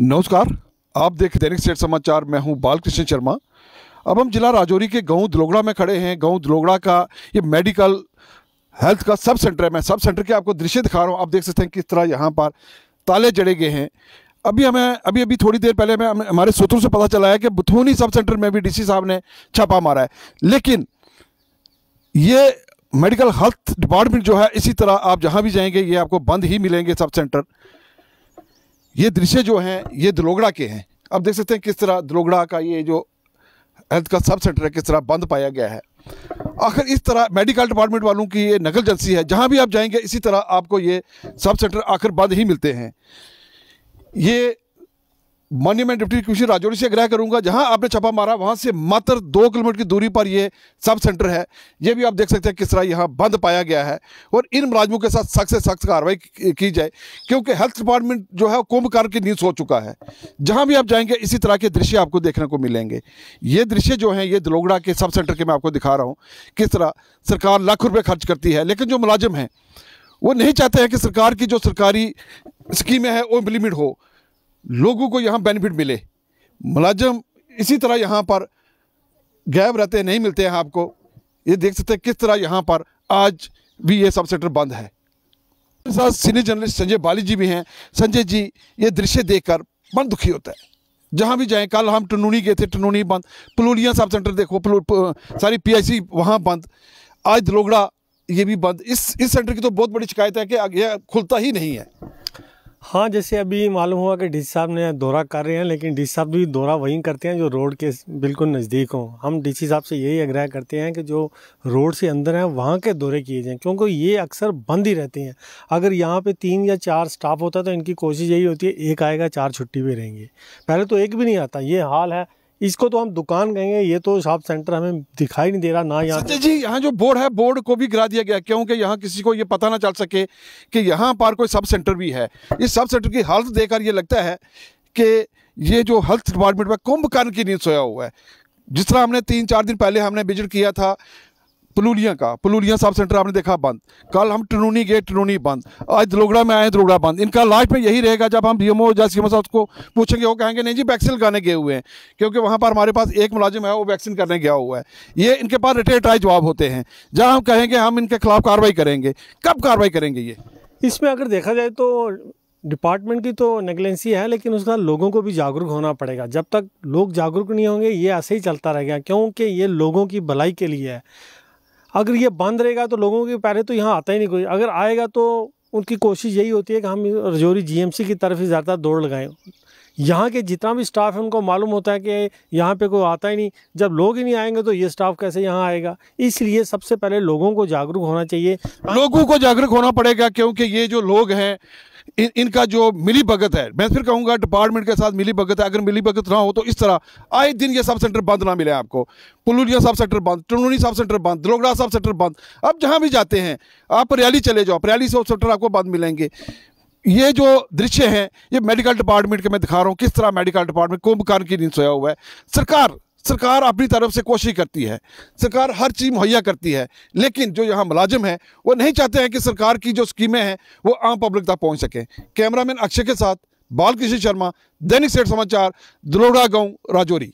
नमस्कार, आप देख दैनिक स्टेट समाचार, मैं हूँ बालकृष्ण शर्मा। अब हम जिला राजौरी के गाँव दलोगड़ा में खड़े हैं। गाँव दलोगड़ा का ये मेडिकल हेल्थ का सब सेंटर है। मैं सब सेंटर के आपको दृश्य दिखा रहा हूँ। आप देख सकते हैं किस तरह यहाँ पर ताले जड़े गए हैं। अभी हमें, अभी अभी थोड़ी देर पहले हमें, हमारे सूत्रों से पता चला है कि बुथोनी सब सेंटर में भी डीसी साहब ने छापा मारा है। लेकिन ये मेडिकल हेल्थ डिपार्टमेंट जो है, इसी तरह आप जहाँ भी जाएँगे, ये आपको बंद ही मिलेंगे सब सेंटर। ये दृश्य जो हैं, ये दलोगड़ा के हैं। अब देख सकते हैं किस तरह दलोगड़ा का ये जो हेल्थ का सब सेंटर है, किस तरह बंद पाया गया है। आखिर इस तरह मेडिकल डिपार्टमेंट वालों की ये नकल जलसी है। जहाँ भी आप जाएँगे, इसी तरह आपको ये सब सेंटर आखिर बंद ही मिलते हैं। ये माननीय मैं डिप्टी कमिश्नर राजौरी से आग्रह करूँगा, जहाँ आपने छापा मारा, वहाँ से मात्र दो किलोमीटर की दूरी पर ये सब सेंटर है। ये भी आप देख सकते हैं किस तरह यहाँ बंद पाया गया है और इन मुलाजमों के साथ सख्त से सख्त कार्रवाई की जाए, क्योंकि हेल्थ डिपार्टमेंट जो है कुंभकार की नींद सो चुका है। जहाँ भी आप जाएँगे, इसी तरह के दृश्य आपको देखने को मिलेंगे। ये दृश्य जो हैं, ये दलोगड़ा के सब सेंटर के मैं आपको दिखा रहा हूँ, किस तरह सरकार लाख रुपये खर्च करती है। लेकिन जो मुलाजिम हैं, वो नहीं चाहते हैं कि सरकार की जो सरकारी स्कीमें हैं, वो इम्प्लीमेंट हो। लोगों को यहाँ बेनिफिट मिले। मुलाजम इसी तरह यहाँ पर गैब रहते हैं नहीं मिलते हैं आपको। ये देख सकते हैं किस तरह यहाँ पर आज भी ये सब सेंटर बंद है। साथ सीनियर जर्नलिस्ट संजय बाली जी भी हैं। संजय जी, ये दृश्य देखकर मन दुखी होता है। जहाँ भी जाएँ, कल हम टनूनी गए थे, टनूनी बंद। पलूलिया सब सेंटर देखो सारी पीआईसी वहाँ बंद। आज दलोगड़ा ये भी बंद। इस इस सेंटर की तो बहुत बड़ी शिकायत है कि यह खुलता ही नहीं है। हाँ जैसे अभी मालूम हुआ कि डी साहब ने दौरा कर रहे हैं, लेकिन डी साहब भी दौरा वहीं करते हैं जो रोड के बिल्कुल नज़दीक हों। हम डी सी साहब से यही आग्रह करते हैं कि जो रोड से अंदर हैं, वहाँ के दौरे किए जाएँ, क्योंकि ये अक्सर बंद ही रहते हैं। अगर यहाँ पे तीन या चार स्टाफ होता तो इनकी कोशिश यही होती है, एक आएगा, चार छुट्टी भी रहेंगे। पहले तो एक भी नहीं आता, ये हाल है इसको तो हम दुकान कहेंगे, ये तो शॉप सेंटर हमें दिखाई नहीं दे रहा, ना यहाँ जी, यहाँ जो बोर्ड है, बोर्ड को भी गिरा दिया गया, क्योंकि यहाँ किसी को ये पता ना चल सके कि यहाँ पर कोई सब सेंटर भी है। इस सब सेंटर की हालत देखकर ये लगता है कि ये जो हेल्थ डिपार्टमेंट में कुंभकर्ण की नींद सोया हुआ है। जिस तरह हमने तीन चार दिन पहले हमने विज़िट किया था पलूलिया का, पलूलिया सब सेंटर आपने देखा बंद। कल हम टनूनी गए, टनूनी बंद। आज दलोगड़ा में आए दलोगड़ा बंद। इनका लास्ट में यही रहेगा जब हम डीएमओ या सीएमओ साहब को पूछेंगे, वो कहेंगे, नहीं जी, वैक्सीन लगाने गए हुए हैं। क्योंकि वहाँ पर हमारे पास एक मुलाजिम है, वो वैक्सीन करने गया हुआ है। ये इनके पास रिटेट राय जवाब होते हैं, जहाँ हम कहेंगे, हम इनके खिलाफ कार्रवाई करेंगे। कब कार्रवाई करेंगे ये? इसमें अगर देखा जाए तो डिपार्टमेंट की तो नेगलेंसी है, लेकिन उसका लोगों को भी जागरूक होना पड़ेगा। जब तक लोग जागरूक नहीं होंगे, ये ऐसे ही चलता रहेगा, क्योंकि ये लोगों की भलाई के लिए है। अगर ये बंद रहेगा तो लोगों के पहले तो यहाँ आता ही नहीं कोई। अगर आएगा तो उनकी कोशिश यही होती है कि हम रजौरी जीएमसी की तरफ़ ही ज़्यादा दौड़ लगाएँ। यहाँ के जितना भी स्टाफ है, उनको मालूम होता है कि यहाँ पे कोई आता ही नहीं। जब लोग ही नहीं आएँगे तो ये स्टाफ कैसे यहाँ आएगा? इसलिए सबसे पहले लोगों को जागरूक होना चाहिए। लोगों को जागरूक होना पड़ेगा क्योंकि ये जो लोग हैं इन, इनका जो मिली भगत है मैं फिर कहूँगा डिपार्टमेंट के साथ मिली भगत है अगर मिली भगत ना हो तो इस तरह आए दिन ये सब सेंटर बंद ना मिले आपको। पुलुलिया सब सेंटर बंद टनूनी सब सेंटर बंद दलोगड़ा सब सेंटर बंद। अब जहाँ भी जाते हैं आप रैली चले जाओ रैली सब सेंटर आपको बंद मिलेंगे। ये जो दृश्य है ये मेडिकल डिपार्टमेंट के मैं दिखा रहा हूँ किस तरह मेडिकल डिपार्टमेंट कुंभकर्ण की नींद सोया हुआ है। सरकार सरकार अपनी तरफ़ से कोशिश करती है, सरकार हर चीज़ मुहैया करती है, लेकिन जो यहाँ मुलाजिम हैं, वो नहीं चाहते हैं कि सरकार की जो स्कीमें हैं, वो आम पब्लिक तक पहुँच सकें। कैमरामैन अक्षय के साथ बालकृष्ण शर्मा, दैनिक सेठ समाचार दलोड़ा गाँव, राजौरी।